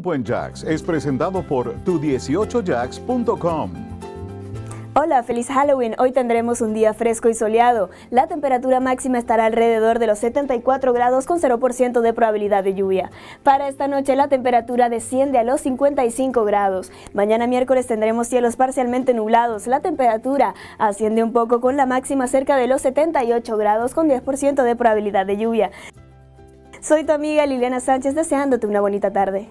Buen Jacks es presentado por tu18jacks.com. Hola, feliz Halloween. Hoy tendremos un día fresco y soleado. La temperatura máxima estará alrededor de los 74 grados con 0% de probabilidad de lluvia. Para esta noche la temperatura desciende a los 55 grados. Mañana miércoles tendremos cielos parcialmente nublados. La temperatura asciende un poco con la máxima cerca de los 78 grados con 10% de probabilidad de lluvia. Soy tu amiga Liliana Sánchez deseándote una bonita tarde.